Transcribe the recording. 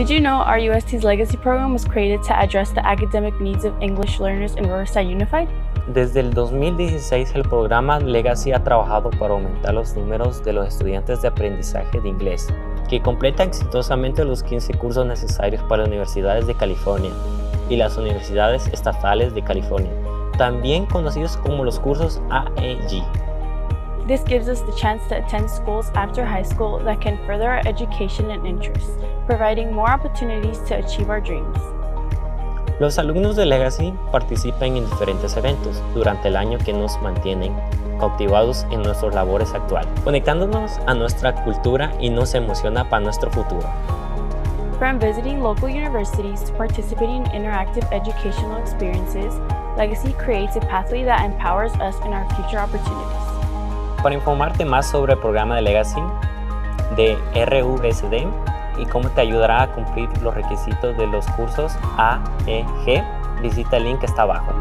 Did you know our UST's Legacy program was created to address the academic needs of English learners in Riverside Unified? Desde el 2016 el programa Legacy ha trabajado para aumentar los números de los estudiantes de aprendizaje de inglés, que completan exitosamente los 15 cursos necesarios para universidades de California y las universidades estatales de California, también conocidos como los cursos AEG. This gives us the chance to attend schools after high school that can further our education and interests, providing more opportunities to achieve our dreams. Los alumnos de Legacy participan en diferentes eventos durante el año que nos mantienen cautivados en nuestras labores actuales, conectándonos a nuestra cultura y nos emociona para nuestro futuro. From visiting local universities to participating in interactive educational experiences, Legacy creates a pathway that empowers us in our future opportunities. Para informarte más sobre el programa de Legacy de RUSD y cómo te ayudará a cumplir los requisitos de los cursos AEG, visita el link que está abajo.